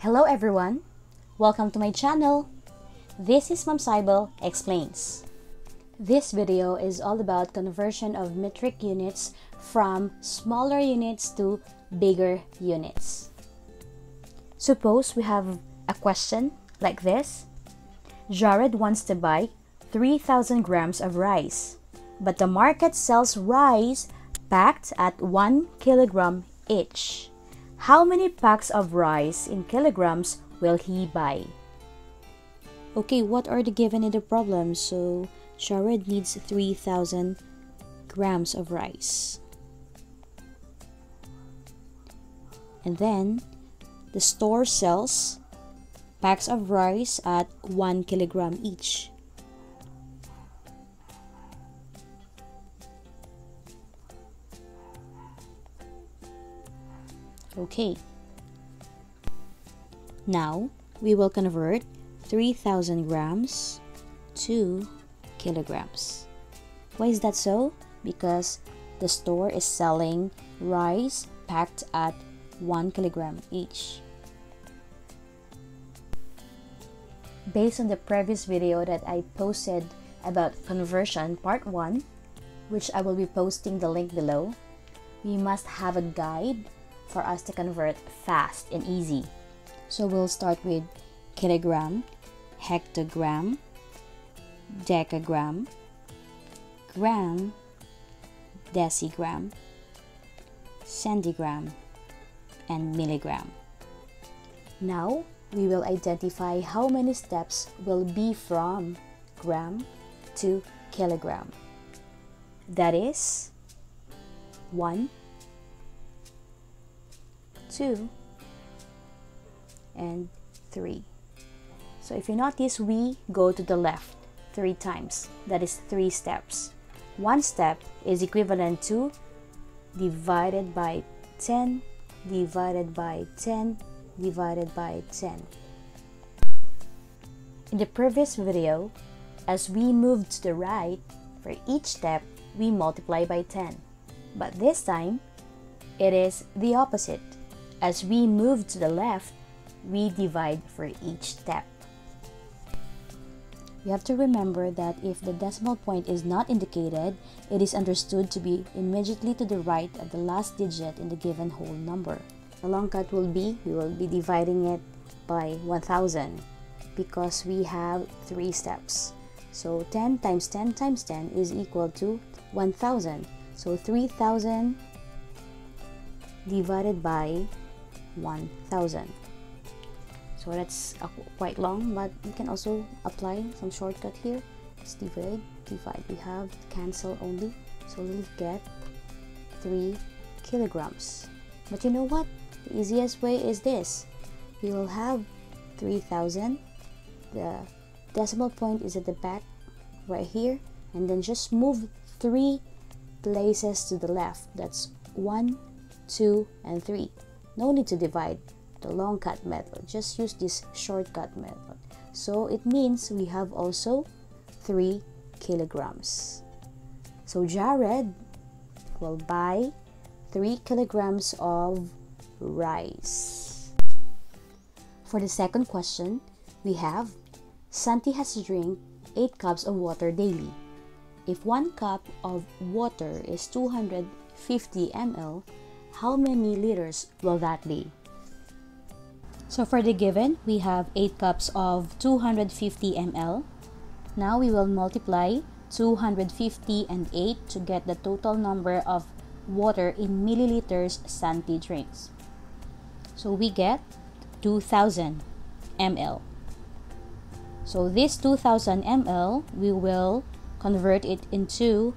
Hello everyone! Welcome to my channel. This is Ma'am Sybel Explains. This video is all about conversion of metric units from smaller units to bigger units. Suppose we have a question like this. Jared wants to buy 3,000 grams of rice, but the market sells rice packed at 1 kilogram each. How many packs of rice in kilograms will he buy? Okay, what are the given in the problem? So, Jared needs 3,000 grams of rice. And then, the store sells packs of rice at 1 kilogram each. Okay. Now, we will convert 3,000 grams to kilograms. Why is that so? Because the store is selling rice packed at 1 kilogram each. Based on the previous video that I posted about conversion part 1, which I will be posting the link below, we must have a guide for us to convert fast and easy. So we'll start with kilogram, hectogram, decagram, gram, decigram, centigram, and milligram. Now, we will identify how many steps will be from gram to kilogram. That is 1, 2, and 3. So if you notice, we go to the left three times. That is three steps. One step is equivalent to divided by 10 divided by 10 divided by 10. In the previous video, as we moved to the right, for each step, we multiply by 10. But this time, it is the opposite. As we move to the left, we divide for each step. You have to remember that if the decimal point is not indicated, it is understood to be immediately to the right of the last digit in the given whole number. The long cut will be, we will be dividing it by 1000 because we have three steps. So 10 times 10 times 10 is equal to 1000. So 3000 divided by 1000 so that's quite long but you can also apply some shortcut here. Divide divide. We have cancel only so we'll get 3 kilograms. But you know what? The easiest way is this. We will have 3000 the decimal point is at the back right here and then just move three places to the left. That's one two and three no need to divide the long cut method. Just use this shortcut method. So it means we have also 3 kilograms. So Jared will buy 3 kilograms of rice. For the second question, we have Santi has to drink 8 cups of water daily. If 1 cup of water is 250 ml, how many liters will that be? So for the given, we have 8 cups of 250 ml. Now we will multiply 250 and 8 to get the total number of water in milliliters Santi drinks. So we get 2000 ml. So this 2000 ml, we will convert it into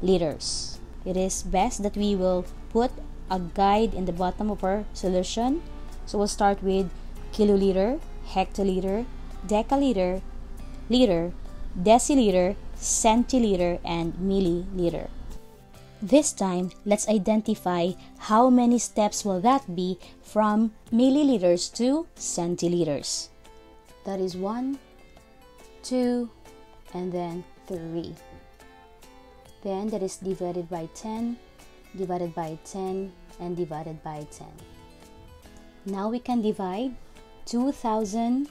liters. It is best that we will put a guide in the bottom of our solution. So we'll start with kiloliter, hectoliter, decaliter, liter, deciliter, centiliter, and milliliter. This time, let's identify how many steps will that be from milliliters to centiliters. That is 1, 2, and then 3. Then that is divided by 10, divided by 10, and divided by 10. Now we can divide 2000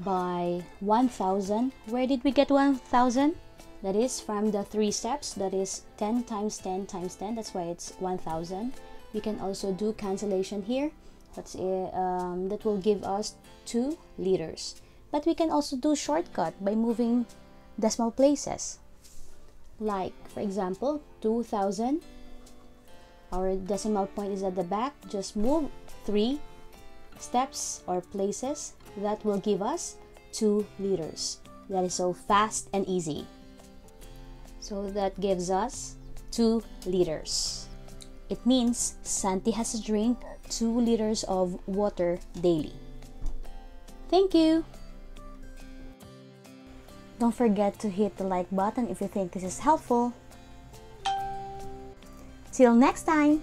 by 1000 where did we get 1000 that is from the three steps. That is 10 times 10 times 10 that's why it's 1000 we can also do cancellation here. That's uh, um, that will give us two liters. But we can also do shortcut by moving decimal places like for example 2000 our decimal point is at the back just move three steps or places that will give us 2 liters. That is so fast and easy. So that gives us 2 liters. It means Santi has to drink 2 liters of water daily. Thank you! Don't forget to hit the like button if you think this is helpful. Till next time!